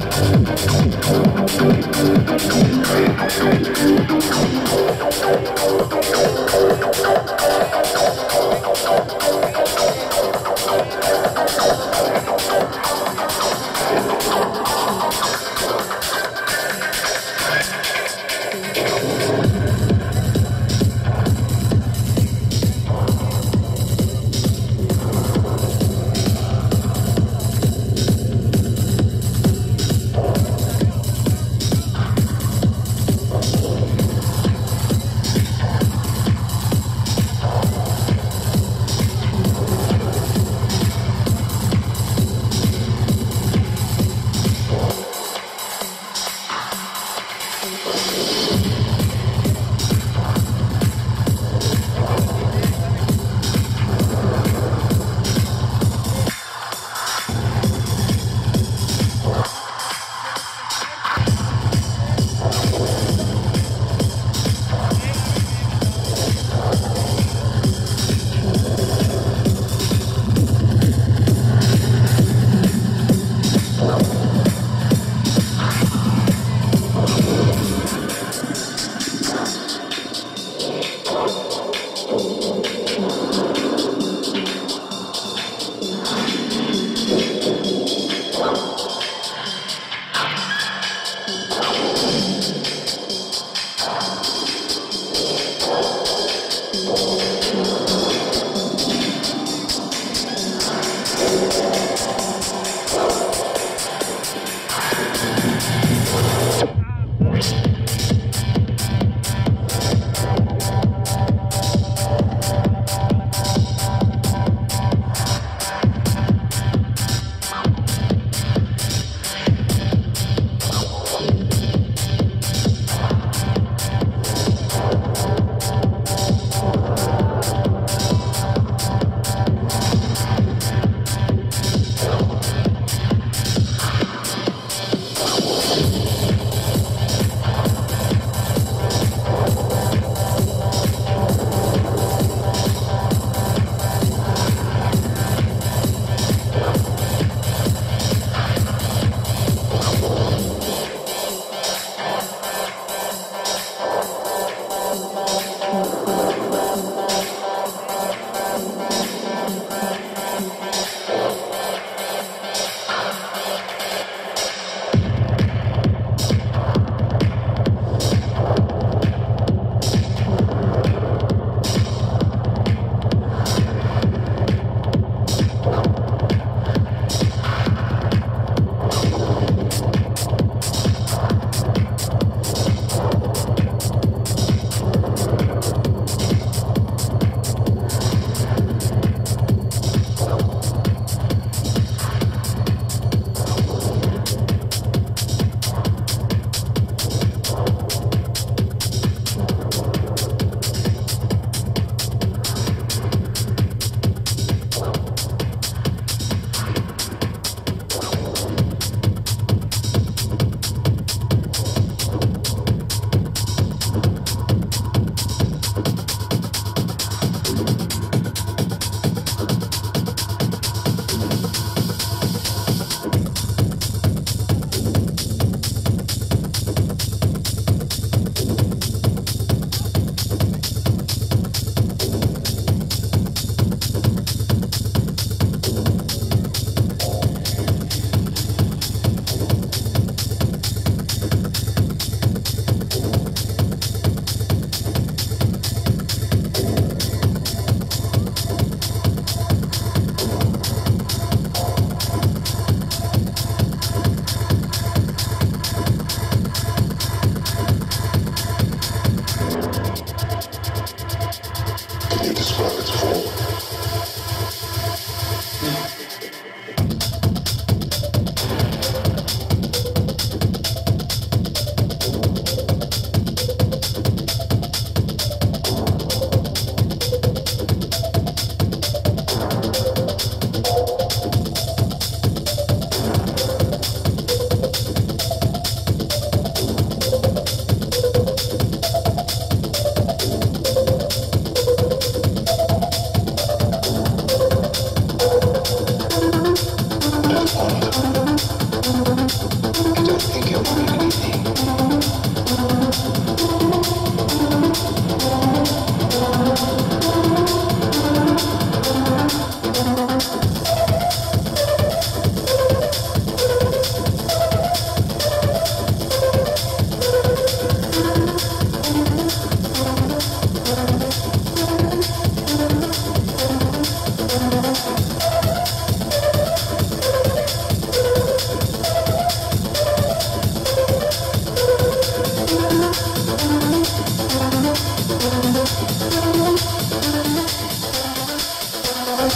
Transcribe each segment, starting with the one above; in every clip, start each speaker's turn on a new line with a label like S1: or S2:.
S1: Thank you.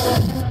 S1: Thank you.